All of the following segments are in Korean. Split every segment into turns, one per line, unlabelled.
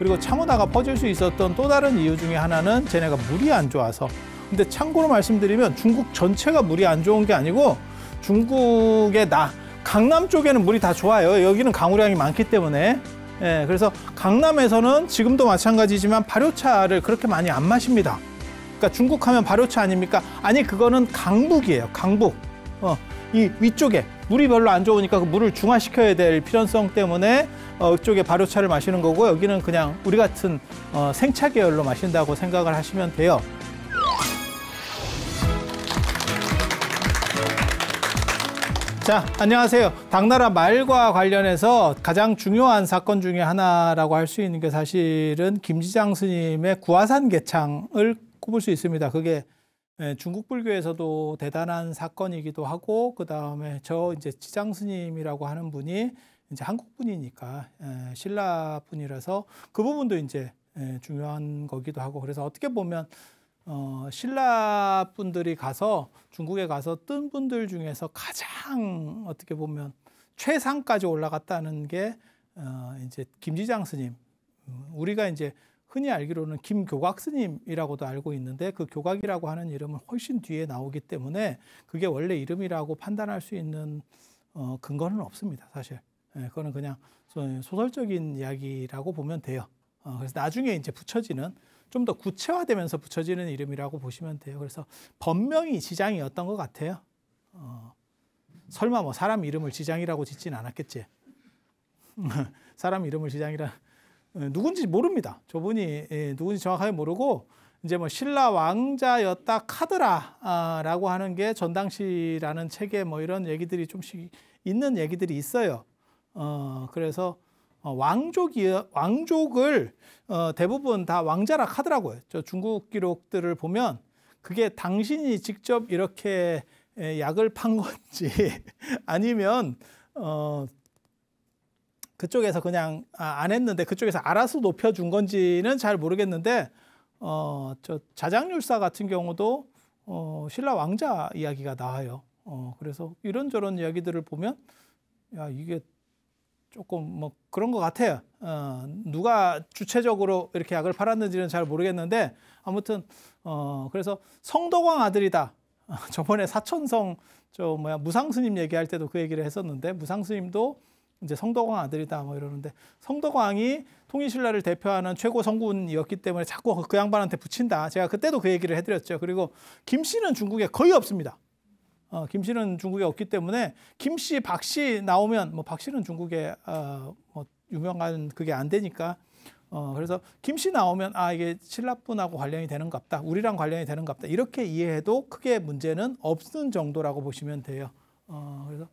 그리고 참오다가 퍼질 수 있었던 또 다른 이유 중에 하나는 쟤네가 물이 안 좋아서. 근데 참고로 말씀드리면 중국 전체가 물이 안 좋은 게 아니고 중국의 나 강남 쪽에는 물이 다 좋아요. 여기는 강우량이 많기 때문에. 예, 그래서 강남에서는 지금도 마찬가지지만 발효차를 그렇게 많이 안 마십니다. 그러니까 중국 하면 발효차 아닙니까? 아니 그거는 강북이에요. 강북. 어, 이 위쪽에 물이 별로 안 좋으니까 그 물을 중화시켜야 될 필연성 때문에 어, 이쪽에 발효차를 마시는 거고 여기는 그냥 우리 같은 어, 생차 계열로 마신다고 생각을 하시면 돼요. 자, 안녕하세요. 당나라 말과 관련해서 가장 중요한 사건 중에 하나라고 할 수 있는 게 사실은 김지장 스님의 구화산 개창을 꼽을 수 있습니다. 그게 예, 중국 불교에서도 대단한 사건이기도 하고 그 다음에 저 이제 지장 스님이라고 하는 분이 이제 한국 분이니까 예, 신라 분이라서 그 부분도 이제 예, 중요한 거기도 하고 그래서 어떻게 보면 어, 신라 분들이 가서 중국에 가서 뜬 분들 중에서 가장 어떻게 보면 최상까지 올라갔다는 게 어, 이제 김지장 스님. 음, 우리가 이제 흔히 알기로는 김교각 스님이라고도 알고 있는데 그 교각이라고 하는 이름은 훨씬 뒤에 나오기 때문에 그게 원래 이름이라고 판단할 수 있는 어, 근거는 없습니다. 사실. 예, 그거는 그냥 소설적인 이야기라고 보면 돼요. 어, 그래서 나중에 이제 붙여지는 좀 더 구체화되면서 붙여지는 이름이라고 보시면 돼요. 그래서 번명이 지장이었던 것 같아요. 어, 설마 뭐 사람 이름을 지장이라고 짓진 않았겠지. 사람 이름을 지장이라 어, 누군지 모릅니다. 저분이 예, 누군지 정확하게 모르고 이제 뭐 신라 왕자였다 카드라라고 하는 게 전당시라는 책에 뭐 이런 얘기들이 좀씩 있는 얘기들이 있어요. 어 그래서 어, 왕족이 왕족을 어, 대부분 다 왕자라 하더라고요. 저 중국 기록들을 보면 그게 당신이 직접 이렇게 약을 판 건지 아니면 어 그쪽에서 그냥 아, 안 했는데 그쪽에서 알아서 높여준 건지는 잘 모르겠는데 어, 저 자장률사 같은 경우도 어, 신라 왕자 이야기가 나와요. 어, 그래서 이런저런 이야기들을 보면 야 이게 조금 뭐 그런 것 같아요. 어, 누가 주체적으로 이렇게 약을 팔았는지는 잘 모르겠는데 아무튼 어, 그래서 성덕왕 아들이다. 저번에 사천성 저 뭐야 무상스님 얘기할 때도 그 얘기를 했었는데 무상스님도 이제 성덕왕 아들이다 뭐 이러는데 성덕왕이 통일신라를 대표하는 최고 성군이었기 때문에 자꾸 그 양반한테 붙인다. 제가 그때도 그 얘기를 해드렸죠. 그리고 김씨는 중국에 거의 없습니다. 어, 김씨는 중국에 없기 때문에 김씨, 박씨 나오면 뭐 박씨는 중국에 어, 뭐 유명한 그게 안 되니까 어, 그래서 김씨 나오면 아 이게 신라분하고 관련이 되는갑다, 우리랑 관련이 되는갑다 이렇게 이해해도 크게 문제는 없는 정도라고 보시면 돼요. 어, 그래서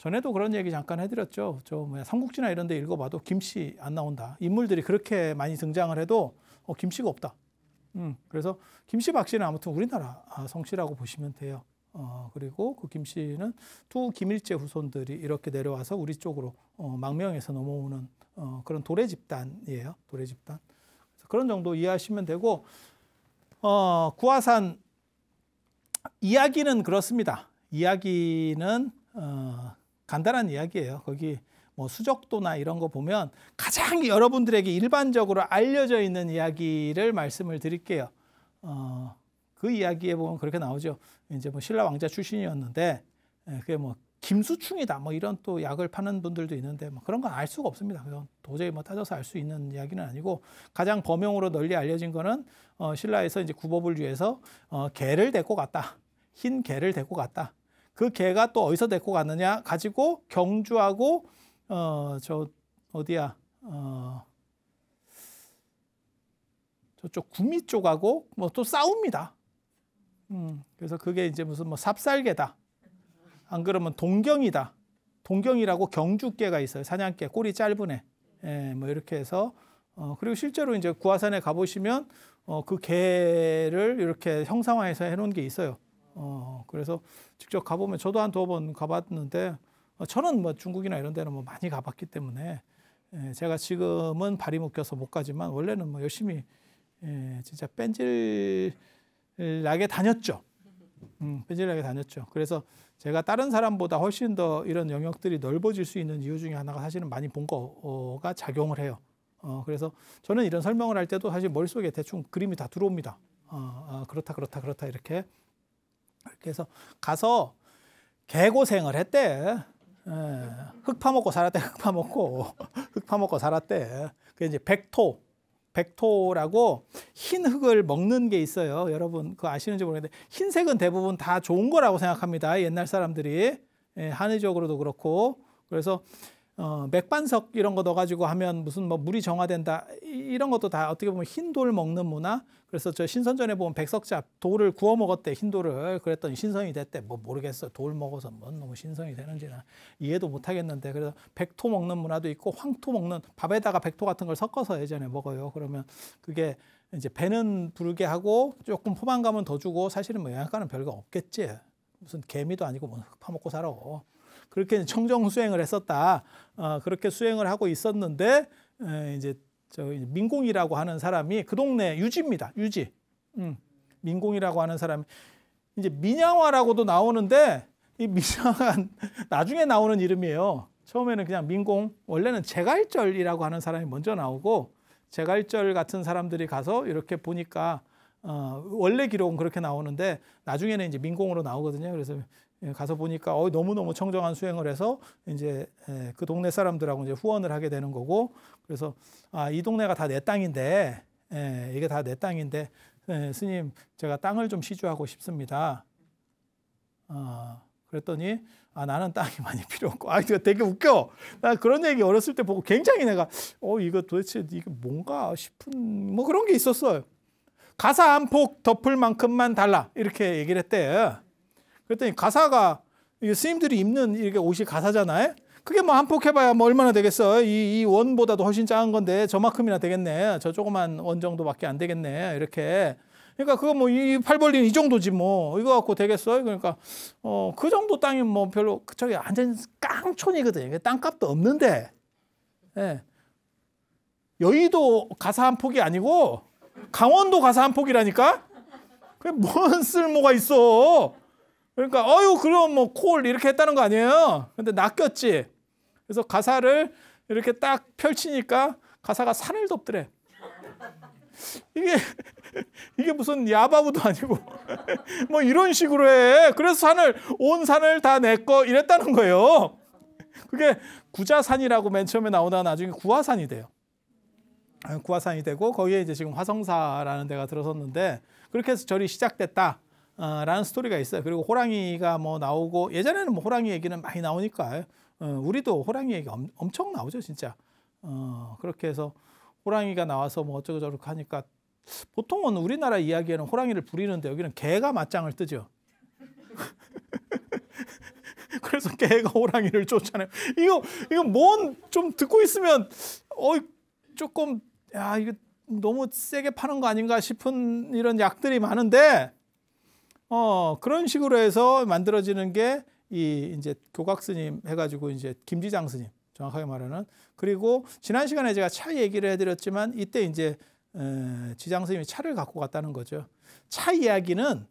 전에도 그런 얘기 잠깐 해드렸죠. 저 뭐야 삼국지나 이런 데 읽어봐도 김씨 안 나온다. 인물들이 그렇게 많이 등장을 해도 어, 김씨가 없다. 음, 그래서 김씨 박씨는 아무튼 우리나라 아, 성씨라고 보시면 돼요. 어, 그리고 그 김씨는 두 김일제 후손들이 이렇게 내려와서 우리 쪽으로 어, 망명해서 넘어오는 어, 그런 도래 집단이에요. 도래 집단. 그런 정도 이해하시면 되고 어, 구화산 이야기는 그렇습니다. 이야기는 어, 간단한 이야기예요. 거기 뭐 수적도나 이런 거 보면 가장 여러분들에게 일반적으로 알려져 있는 이야기를 말씀을 드릴게요. 어, 그 이야기에 보면 그렇게 나오죠. 이제 뭐 신라 왕자 출신이었는데 예, 그게 뭐 김수충이다 뭐 이런 또 약을 파는 분들도 있는데 뭐 그런 건 알 수가 없습니다. 그건 도저히 뭐 따져서 알 수 있는 이야기는 아니고 가장 범용으로 널리 알려진 거는 어, 신라에서 이제 구법을 위해서 어, 개를 데리고 갔다. 흰 개를 데리고 갔다. 그 개가 또 어디서 데리고 갔느냐 가지고 경주하고 어 저 어디야 어 저쪽 구미 쪽하고 뭐 또 싸웁니다. 음 그래서 그게 이제 무슨 뭐 삽살개다. 안 그러면 동경이다. 동경이라고 경주개가 있어요. 사냥개 꼬리 짧은 애. 예, 뭐 이렇게 해서 어 그리고 실제로 이제 구화산에 가 보시면 어 그 개를 이렇게 형상화해서 해 놓은 게 있어요. 어, 그래서 직접 가보면 저도 한 두 번 가봤는데 어, 저는 뭐 중국이나 이런 데는 뭐 많이 가봤기 때문에 예, 제가 지금은 발이 묶여서 못 가지만 원래는 뭐 열심히 예, 진짜 뺀질나게 다녔죠. 음, 뺀질나게 다녔죠. 그래서 제가 다른 사람보다 훨씬 더 이런 영역들이 넓어질 수 있는 이유 중에 하나가 사실은 많이 본 거가 작용을 해요. 어, 그래서 저는 이런 설명을 할 때도 사실 머릿속에 대충 그림이 다 들어옵니다. 어, 어, 그렇다, 그렇다, 그렇다, 이렇게. 해서 가서 개고생을 했대. 예, 흙 파먹고 살았대, 흙 파먹고. 흙 파먹고 살았대. 그 이제 백토. 백토라고 흰 흙을 먹는 게 있어요. 여러분 그거 아시는지 모르겠는데 흰색은 대부분 다 좋은 거라고 생각합니다. 옛날 사람들이 예, 한의적으로도 그렇고 그래서 어, 맥반석 이런 거 넣어가지고 하면 무슨 뭐 물이 정화된다 이런 것도 다 어떻게 보면 흰 돌 먹는 문화. 그래서 저 신선전에 보면 백석잡 돌을 구워 먹었대 흰 돌을 그랬더니 신선이 됐대. 뭐 모르겠어 돌 먹어서 뭐 너무 신선이 되는지는 이해도 못하겠는데 그래서 백토 먹는 문화도 있고 황토 먹는 밥에다가 백토 같은 걸 섞어서 예전에 먹어요. 그러면 그게 이제 배는 부르게 하고 조금 포만감은 더 주고 사실은 뭐 영양가는 별거 없겠지. 무슨 개미도 아니고 뭐 흙 파먹고 살아. 그렇게 청정 수행을 했었다. 어, 그렇게 수행을 하고 있었는데 에, 이제 저 민공이라고 하는 사람이 그 동네 유지입니다. 유지. 음, 민공이라고 하는 사람이 이제 민양화라고도 나오는데 이 민양화 나중에 나오는 이름이에요. 처음에는 그냥 민공 원래는 제갈절이라고 하는 사람이 먼저 나오고 제갈절 같은 사람들이 가서 이렇게 보니까 어, 원래 기록은 그렇게 나오는데 나중에는 이제 민공으로 나오거든요. 그래서 예, 가서 보니까 어, 너무너무 청정한 수행을 해서 이제 예, 그 동네 사람들하고 이제 후원을 하게 되는 거고 그래서 아, 이 동네가 다 내 땅인데 예, 이게 다 내 땅인데 예, 스님 제가 땅을 좀 시주하고 싶습니다. 아, 그랬더니 아 나는 땅이 많이 필요 없고. 아 이거 되게 웃겨. 나 그런 얘기 어렸을 때 보고 굉장히 내가 어 이거 도대체 이게 뭔가 싶은 뭐 그런 게 있었어요. 가사 한 폭 덮을 만큼만 달라. 이렇게 얘기를 했대 그랬더니 가사가 이 스님들이 입는 이렇게 옷이 가사잖아요. 그게 뭐 한 폭 해봐야 뭐 얼마나 되겠어. 이, 이 원보다도 훨씬 작은 건데 저만큼이나 되겠네. 저 조그만 원 정도밖에 안 되겠네. 이렇게. 그러니까 그거 뭐 이 팔 벌린 이 정도지 뭐 이거 갖고 되겠어. 그러니까 어 그 정도 땅이 뭐 별로 저기 완전 깡촌이거든요. 땅값도 없는데. 예. 여의도 가사 한 폭이 아니고 강원도 가사 한 폭이라니까. 그게 뭔 쓸모가 있어. 그러니까 어유 그럼 뭐 콜 이렇게 했다는 거 아니에요. 근데 낚였지. 그래서 가사를 이렇게 딱 펼치니까 가사가 산을 덮더래. 이게 이게 무슨 야바부도 아니고 뭐 이런 식으로 해. 그래서 산을 온 산을 다 내 거 이랬다는 거예요. 그게 구자산이라고 맨 처음에 나오다가 나중에 구화산이 돼요. 아, 구화산이 되고 거기에 이제 지금 화성사라는 데가 들어섰는데 그렇게 해서 절이 시작됐다. 어, 라는 스토리가 있어요. 그리고 호랑이가 뭐 나오고 예전에는 뭐 호랑이 얘기는 많이 나오니까 어, 우리도 호랑이 얘기 엄, 청 나오죠, 진짜. 어, 그렇게 해서 호랑이가 나와서 뭐 어쩌고 저쩌고 하니까 보통은 우리나라 이야기에는 호랑이를 부리는데 여기는 개가 맞짱을 뜨죠. 그래서 개가 호랑이를 쫓아내. 이거 이거 뭔 좀 듣고 있으면 어 조금 야 이거 너무 세게 파는 거 아닌가 싶은 이런 약들이 많은데 어, 그런 식으로 해서 만들어지는 게 이 이제 교각 스님 해가지고 이제 김지장 스님 정확하게 말하는 그리고 지난 시간에 제가 차 얘기를 해드렸지만 이때 이제 에, 지장 스님이 차를 갖고 갔다는 거죠. 차 이야기는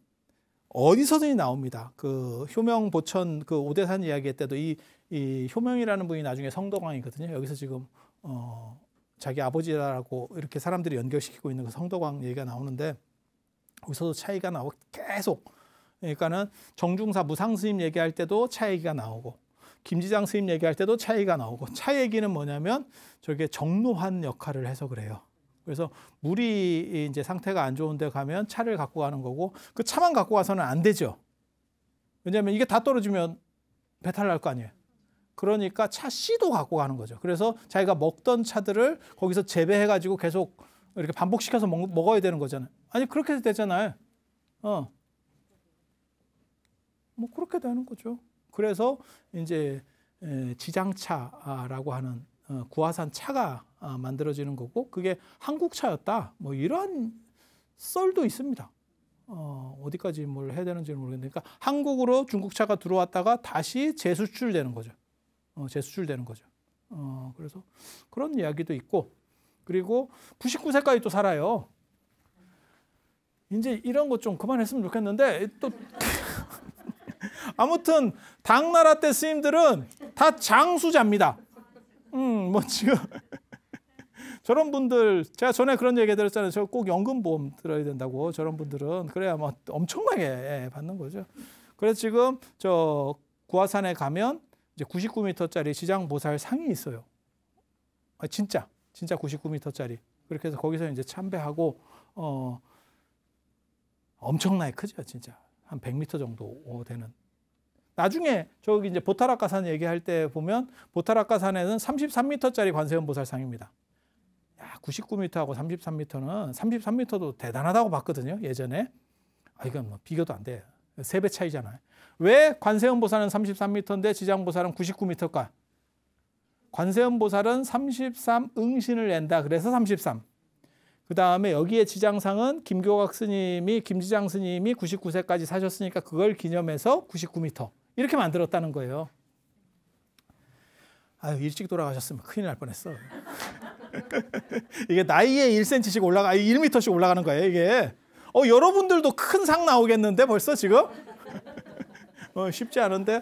어디서든지 나옵니다. 그 효명 보천 그 오대산 이야기 때도 이, 이 효명이라는 분이 나중에 성덕왕이거든요. 여기서 지금 어, 자기 아버지라고 이렇게 사람들이 연결시키고 있는 그 성덕왕 얘기가 나오는데 거기서도 차이가 나오고 계속 그러니까는 정중사 무상 스님 얘기할 때도 차 얘기가 나오고 김지장 스님 얘기할 때도 차 얘기가 나오고 차 얘기는 뭐냐면 저게 정로환 역할을 해서 그래요. 그래서 물이 이제 상태가 안 좋은데 가면 차를 갖고 가는 거고 그 차만 갖고 가서는 안 되죠. 왜냐하면 이게 다 떨어지면 배탈 날 거 아니에요. 그러니까 차 씨도 갖고 가는 거죠. 그래서 자기가 먹던 차들을 거기서 재배해가지고 계속 이렇게 반복시켜서 먹, 먹어야 되는 거잖아요. 아니 그렇게 되잖아요. 어. 뭐 그렇게 되는 거죠. 그래서 이제 지장차라고 하는 어, 구화산 차가 아, 만들어지는 거고 그게 한국 차였다. 뭐 이러한 썰도 있습니다. 어, 어디까지 뭘 해야 되는지는 모르겠는데, 그러니까 한국으로 중국 차가 들어왔다가 다시 재수출되는 거죠. 어, 재수출되는 거죠. 어, 그래서 그런 이야기도 있고, 그리고 99세까지 또 살아요. 이제 이런 것 좀 그만했으면 좋겠는데 또 아무튼 당나라 때 스님들은 다 장수자입니다. 음, 뭐 지금 저런 분들 제가 전에 그런 얘기 들었잖아요. 저 꼭 연금보험 들어야 된다고 저런 분들은 그래야 뭐 엄청나게 예, 받는 거죠. 그래서 지금 저 구화산에 가면 이제 99m짜리 지장 보살 상이 있어요. 아, 진짜 진짜 99m짜리 그렇게 해서 거기서 이제 참배하고 어 엄청나게 크죠, 진짜 한 100m 정도 되는. 나중에 저기 이제 보타라카산 얘기할 때 보면 보타라카산에는 33m짜리 관세음 보살상입니다. 야, 99m하고 33m는 33m도 대단하다고 봤거든요, 예전에. 아, 이건 뭐 비교도 안 돼. 세배 차이잖아요. 왜 관세음 보살은 33m인데 지장 보살은 99m일까? 관세음 보살은 33 응신을 낸다. 그래서 33. 그 다음에 여기에 지장상은 김교각 스님이 김지장 스님이 99세까지 사셨으니까 그걸 기념해서 99m. 이렇게 만들었다는 거예요. 아유, 일찍 돌아가셨으면 큰일 날 뻔했어. 이게 나이에 1cm씩 올라가, 1m씩 올라가는 거예요, 이게. 어, 여러분들도 큰 상 나오겠는데 벌써 지금? 어, 쉽지 않은데?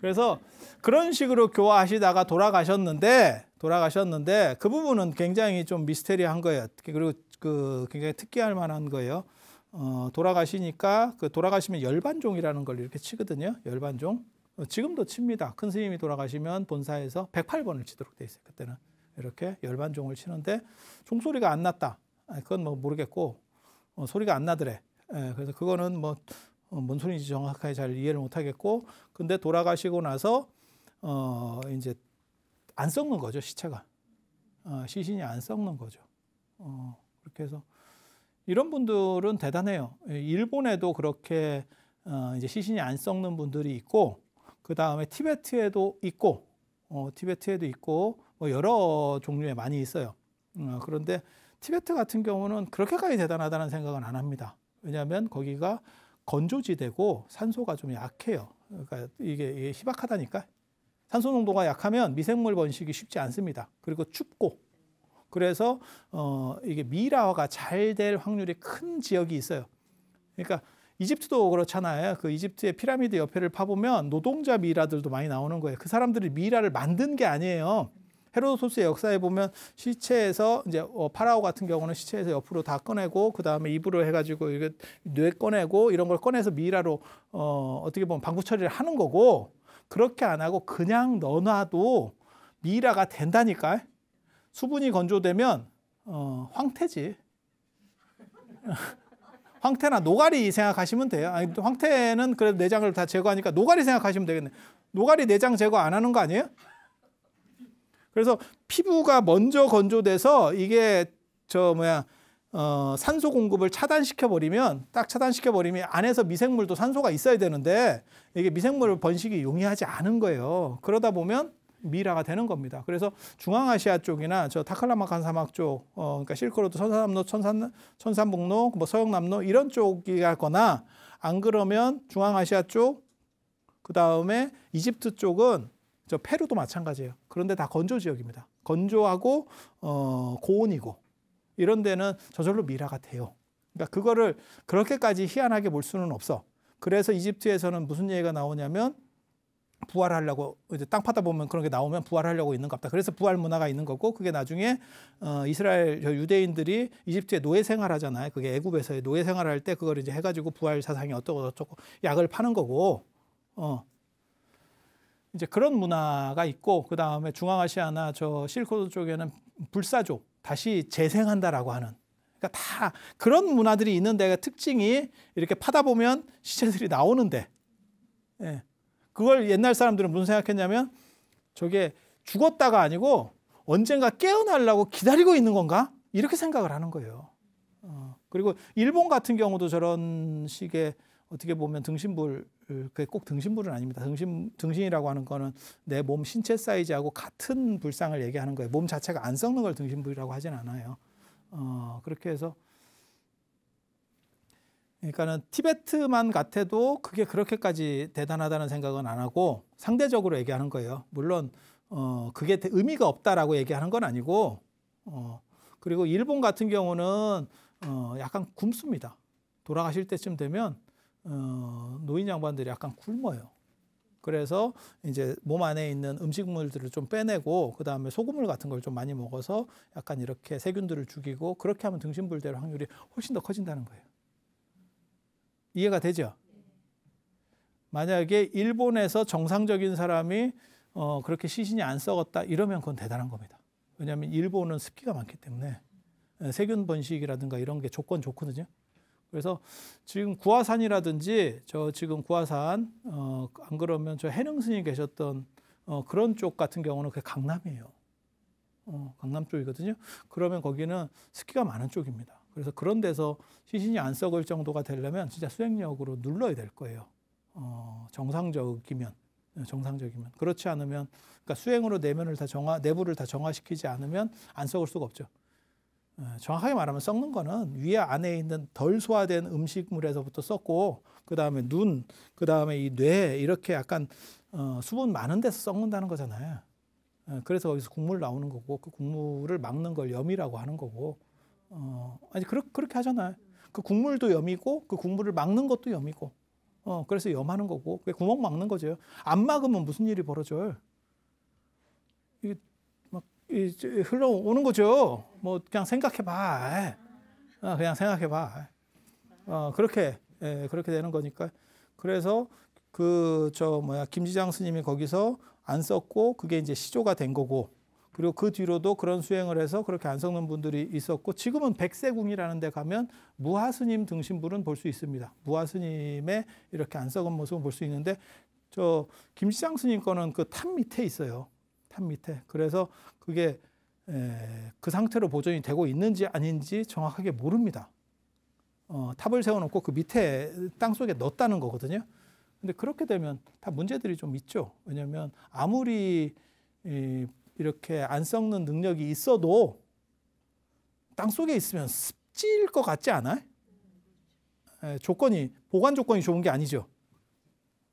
그래서 그런 식으로 교화하시다가 돌아가셨는데, 돌아가셨는데, 그 부분은 굉장히 좀 미스테리한 거예요. 그리고 그 굉장히 특기할 만한 거예요. 어, 돌아가시니까 그 돌아가시면 열반종이라는 걸 이렇게 치거든요. 열반종. 어, 지금도 칩니다. 큰 스님이 돌아가시면 본사에서 108번을 치도록 돼 있어요. 그때는 이렇게 열반종을 치는데 종소리가 안 났다. 아, 그건 뭐 모르겠고 어, 소리가 안 나더래. 예, 그래서 그거는 뭐, 어, 뭔 소리인지 정확하게 잘 이해를 못 하겠고 근데 돌아가시고 나서 어, 이제 안 썩는 거죠 시체가 어, 시신이 안 썩는 거죠. 어, 그렇게 해서 이런 분들은 대단해요. 예, 일본에도 그렇게 어 이제 시신이 안 썩는 분들이 있고 그 다음에 티베트에도 있고 어 티베트에도 있고 뭐 여러 종류에 많이 있어요. 어 그런데 티베트 같은 경우는 그렇게까지 대단하다는 생각은 안 합니다. 왜냐하면 거기가 건조지대고 산소가 좀 약해요. 그러니까 이게, 이게 희박하다니까. 산소 농도가 약하면 미생물 번식이 쉽지 않습니다. 그리고 춥고 그래서 어 이게 미라화가 잘 될 확률이 큰 지역이 있어요. 그러니까 이집트도 그렇잖아요. 그 이집트의 피라미드 옆에를 파보면 노동자 미라들도 많이 나오는 거예요. 그 사람들이 미라를 만든 게 아니에요. 헤로도토스의 역사에 보면 시체에서 이제 어, 파라오 같은 경우는 시체에서 옆으로 다 꺼내고 그 다음에 입으로 해가지고 이게 뇌 꺼내고 이런 걸 꺼내서 미라로 어, 어떻게 보면 방부 처리를 하는 거고 그렇게 안 하고 그냥 넣어놔도 미라가 된다니까. 수분이 건조되면 어, 황태지. 황태나 노가리 생각하시면 돼요. 아니, 황태는 그래도 내장을 다 제거하니까 노가리 생각하시면 되겠네. 노가리 내장 제거 안 하는 거 아니에요? 그래서 피부가 먼저 건조돼서 이게 저 뭐야 어, 산소 공급을 차단시켜 버리면 딱 차단시켜 버리면 안에서 미생물도 산소가 있어야 되는데 이게 미생물 번식이 용이하지 않은 거예요. 그러다 보면 미라가 되는 겁니다. 그래서 중앙아시아 쪽이나 저 타클라마칸 사막 쪽, 어, 그러니까 실크로드 천산남로, 천산, 천산북로, 뭐 서영남로 이런 쪽이거나 안 그러면 중앙아시아 쪽, 그 다음에 이집트 쪽은 저 페루도 마찬가지예요. 그런데 다 건조 지역입니다. 건조하고 어, 고온이고 이런 데는 저절로 미라가 돼요. 그러니까 그거를 그렇게까지 희한하게 볼 수는 없어. 그래서 이집트에서는 무슨 얘기가 나오냐면 부활하려고 이제 땅 파다 보면 그런 게 나오면 부활하려고 있는 것 같다. 그래서 부활 문화가 있는 거고 그게 나중에 어 이스라엘 유대인들이 이집트에 노예 생활하잖아요. 그게 애굽에서의 노예 생활할 때 그걸 이제 해가지고 부활 사상이 어떻고 어쩌고 약을 파는 거고 어 이제 그런 문화가 있고 그 다음에 중앙아시아나 저 실코드 쪽에는 불사조 다시 재생한다라고 하는 그러니까 다 그런 문화들이 있는 데가 특징이 이렇게 파다 보면 시체들이 나오는데 예. 그걸 옛날 사람들은 무슨 생각했냐면 저게 죽었다가 아니고 언젠가 깨어나려고 기다리고 있는 건가? 이렇게 생각을 하는 거예요. 어, 그리고 일본 같은 경우도 저런 식의 어떻게 보면 등신불, 그게 꼭 등신불은 아닙니다. 등신, 등신이라고 하는 거는 내 몸 신체 사이즈하고 같은 불상을 얘기하는 거예요. 몸 자체가 안 썩는 걸 등신불이라고 하진 않아요. 어, 그렇게 해서 그러니까는 티베트만 같아도 그게 그렇게까지 대단하다는 생각은 안 하고 상대적으로 얘기하는 거예요. 물론 어 그게 의미가 없다라고 얘기하는 건 아니고 어 그리고 일본 같은 경우는 어 약간 굶습니다. 돌아가실 때쯤 되면 어 노인 양반들이 약간 굶어요. 그래서 이제 몸 안에 있는 음식물들을 좀 빼내고 그 다음에 소금물 같은 걸 좀 많이 먹어서 약간 이렇게 세균들을 죽이고 그렇게 하면 등신불될 확률이 훨씬 더 커진다는 거예요. 이해가 되죠? 만약에 일본에서 정상적인 사람이 어, 그렇게 시신이 안 썩었다 이러면 그건 대단한 겁니다. 왜냐하면 일본은 습기가 많기 때문에 예, 세균 번식이라든가 이런 게 조건 좋거든요. 그래서 지금 구화산이라든지 저 지금 구화산 어, 안 그러면 저 해능 스님 계셨던 어, 그런 쪽 같은 경우는 그 강남이에요. 어, 강남 쪽이거든요. 그러면 거기는 습기가 많은 쪽입니다. 그래서 그런 데서 시신이 안 썩을 정도가 되려면 진짜 수행력으로 눌러야 될 거예요. 어, 정상적이면 네, 정상적이면 그렇지 않으면 그러니까 수행으로 내면을 다 정화 내부를 다 정화시키지 않으면 안 썩을 수가 없죠. 어, 정확하게 말하면 썩는 거는 위에 안에 있는 덜 소화된 음식물에서부터 썩고 그 다음에 눈, 그 다음에 이 뇌 이렇게 약간 어, 수분 많은 데서 썩는다는 거잖아요. 어, 그래서 거기서 국물 나오는 거고 그 국물을 막는 걸 염이라고 하는 거고 어, 아니 그렇, 그렇게 하잖아요. 그 국물도 염이고 그 국물을 막는 것도 염이고 어, 그래서 염하는 거고 그게 구멍 막는 거죠. 안 막으면 무슨 일이 벌어져요? 이게 흘러오는 거죠. 뭐 그냥 생각해봐. 어, 그냥 생각해봐. 어, 그렇게 예, 그렇게 되는 거니까. 그래서 그 저 뭐야 김지장 스님이 거기서 안 썩고 그게 이제 시조가 된 거고. 그리고 그 뒤로도 그런 수행을 해서 그렇게 안 썩는 분들이 있었고 지금은 백세궁이라는 데 가면 무하스님 등신불은 볼 수 있습니다. 무하스님의 이렇게 안 썩은 모습을 볼수 있는데 저 김지장 스님 거는 그 탑 밑에 있어요. 탑 밑에. 그래서 그게 에, 그 상태로 보존이 되고 있는지 아닌지 정확하게 모릅니다. 어, 탑을 세워놓고 그 밑에 땅 속에 넣었다는 거거든요. 근데 그렇게 되면 다 문제들이 좀 있죠. 왜냐하면 아무리 이, 이렇게 안 썩는 능력이 있어도 땅 속에 있으면 습지일 것 같지 않아요? 에, 조건이 보관 조건이 좋은 게 아니죠.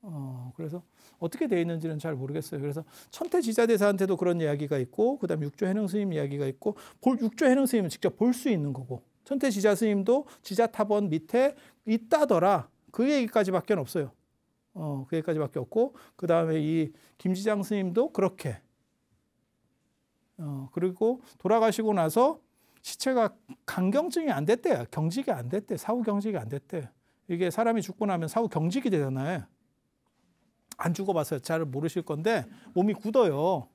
어, 그래서 어떻게 되어 있는지는 잘 모르겠어요. 그래서 천태 지자대사한테도 그런 이야기가 있고, 그 다음 육조 해능 스님 이야기가 있고, 볼, 육조 해능 스님은 직접 볼 수 있는 거고, 천태 지자 스님도 지자탑원 밑에 있다더라. 그 얘기까지밖에 없어요. 어, 그 얘기까지밖에 없고, 그 다음에 이 김지장 스님도 그렇게. 어, 그리고 돌아가시고 나서 시체가 간경증이 안 됐대요. 경직이 안 됐대. 사후 경직이 안 됐대. 이게 사람이 죽고 나면 사후 경직이 되잖아요. 안 죽어봐서 잘 모르실 건데 몸이 굳어요.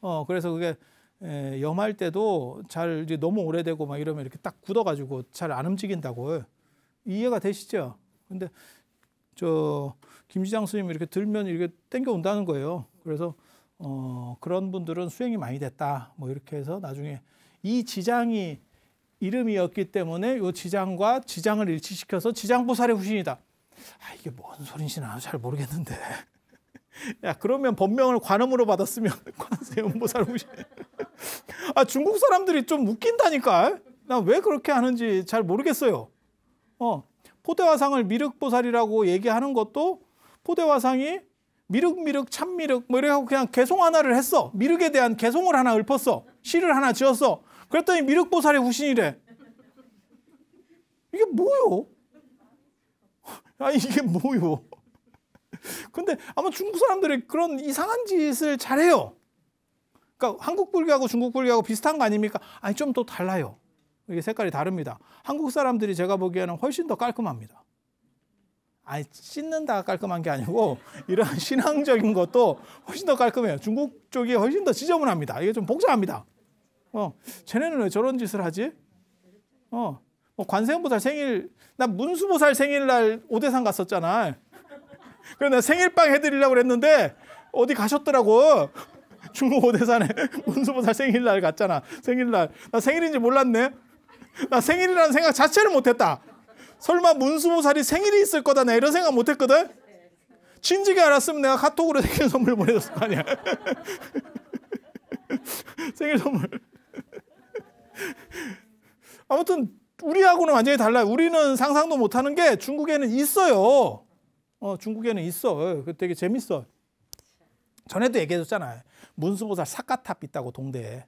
어 그래서 그게 에, 염할 때도 잘 이제 너무 오래되고 막 이러면 이렇게 딱 굳어가지고 잘 안 움직인다고 이해가 되시죠? 근데 저 김지장 스님이 이렇게 들면 이렇게 땡겨 온다는 거예요. 그래서 어 그런 분들은 수행이 많이 됐다. 뭐 이렇게 해서 나중에 이 지장이 이름이었기 때문에 이 지장과 지장을 일치시켜서 지장보살의 후신이다. 아, 이게 뭔 소린지 나도 잘 모르겠는데. 야, 그러면 법명을 관음으로 받았으면 관세음보살 후신. 아, 중국 사람들이 좀 웃긴다니까. 나 왜 그렇게 하는지 잘 모르겠어요. 어, 포대화상을 미륵보살이라고 얘기하는 것도 포대화상이 미륵미륵 참미륵 뭐 이래갖고 그냥 개송 하나를 했어. 미륵에 대한 개송을 하나 읊었어. 시를 하나 지었어. 그랬더니 미륵보살의 후신이래. 이게 뭐요? 아 이게 뭐요? 근데 아마 중국 사람들이 그런 이상한 짓을 잘해요. 그러니까 한국 불교하고 중국 불교하고 비슷한 거 아닙니까? 아니 좀 또 달라요. 이게 색깔이 다릅니다. 한국 사람들이 제가 보기에는 훨씬 더 깔끔합니다. 아니 씻는다 깔끔한 게 아니고 이러한 신앙적인 것도 훨씬 더 깔끔해요. 중국 쪽이 훨씬 더 지저분합니다. 이게 좀 복잡합니다. 어, 쟤네는 왜 저런 짓을 하지? 어, 뭐 관세음보살 생일 나 문수보살 생일날 오대산 갔었잖아. 그래서 나 생일빵 해드리려고 그랬는데 어디 가셨더라고. 중국 오대산에 문수보살 생일날 갔잖아. 생일날 나 생일인지 몰랐네. 나 생일이라는 생각 자체를 못했다. 설마 문수보살이 생일이 있을 거다 내 이런 생각 못했거든. 진지게 알았으면 내가 카톡으로 생일 선물 보내줬을 거 아니야. 생일 선물. 아무튼 우리하고는 완전히 달라요. 우리는 상상도 못하는 게 중국에는 있어요. 어, 중국에는 있어. 그 되게 재밌어. 전에도 얘기해줬잖아요. 문수보살 사카탑 있다고 동대에.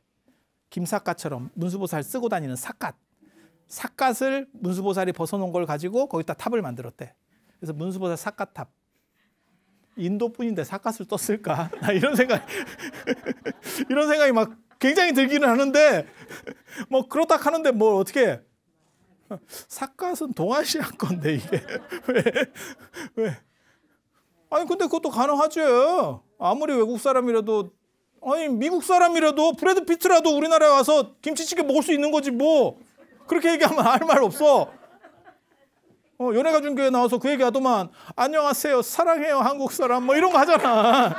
김사카처럼 문수보살 쓰고 다니는 사카. 삿갓을 문수보살이 벗어놓은 걸 가지고 거기다 탑을 만들었대. 그래서 문수보살 삿갓탑. 인도뿐인데 사갓을 떴을까? 나 이런 생각 이런 생각이 막 굉장히 들기는 하는데 뭐 그렇다 하는데 뭐 어떻게 사갓은 동아시아 건데 이게 왜 왜? 아니 근데 그것도 가능하죠. 아무리 외국 사람이라도 아니 미국 사람이라도 브래드 피트라도 우리나라에 와서 김치찌개 먹을 수 있는 거지 뭐 그렇게 얘기하면 할 말 없어. 어, 연예가 중교회 나와서 그 얘기 하더만 안녕하세요 사랑해요 한국 사람 뭐 이런 거 하잖아.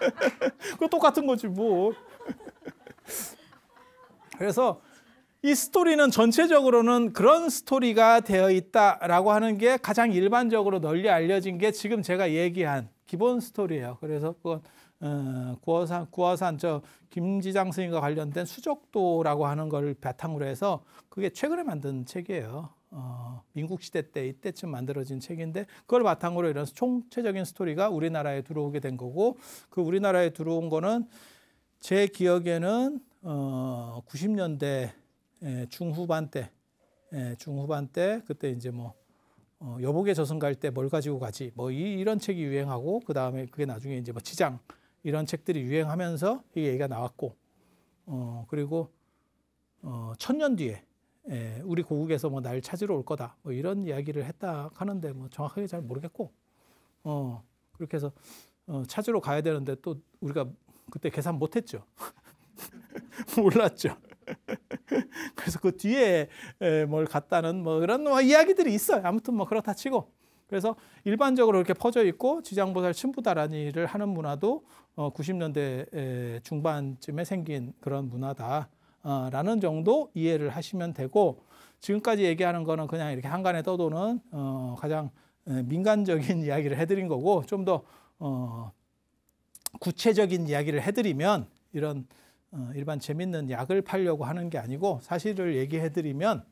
그거 똑같은 거지 뭐. 그래서 이 스토리는 전체적으로는 그런 스토리가 되어 있다라고 하는 게 가장 일반적으로 널리 알려진 게 지금 제가 얘기한 기본 스토리예요. 그래서 그건 어, 구어산 구어산 저 김지장 스님과 관련된 수족도라고 하는 걸 바탕으로 해서 그게 최근에 만든 책이에요. 어, 민국 시대 때 이때쯤 만들어진 책인데 그걸 바탕으로 이런 총체적인 스토리가 우리나라에 들어오게 된 거고 그 우리나라에 들어온 거는 제 기억에는 어, 90년대 중후반 때 예, 중후반 때 그때 이제 뭐 어, 여복의 저승 갈 때 뭘 가지고 가지? 뭐 이, 이런 책이 유행하고 그 다음에 그게 나중에 이제 뭐 지장 이런 책들이 유행하면서 이 얘기가 나왔고 어 그리고 어 천년 뒤에 예, 우리 고국에서 뭐 날 찾으러 올 거다 뭐 이런 이야기를 했다 하는데 뭐 정확하게 잘 모르겠고 어 그렇게 해서 어, 찾으러 가야 되는데 또 우리가 그때 계산 못했죠. 몰랐죠 그래서 그 뒤에 뭘 갖다는 뭐 그런 뭐 이야기들이 있어요. 아무튼 뭐 그렇다 치고. 그래서 일반적으로 이렇게 퍼져 있고 지장보살 친부다라니를 하는 문화도 어 90년대 중반쯤에 생긴 그런 문화다라는 정도 이해를 하시면 되고 지금까지 얘기하는 거는 그냥 이렇게 한간에 떠도는 어 가장 민간적인 이야기를 해드린 거고 좀더 어 구체적인 이야기를 해드리면 이런 어 일반 재밌는 약을 팔려고 하는 게 아니고 사실을 얘기해 드리면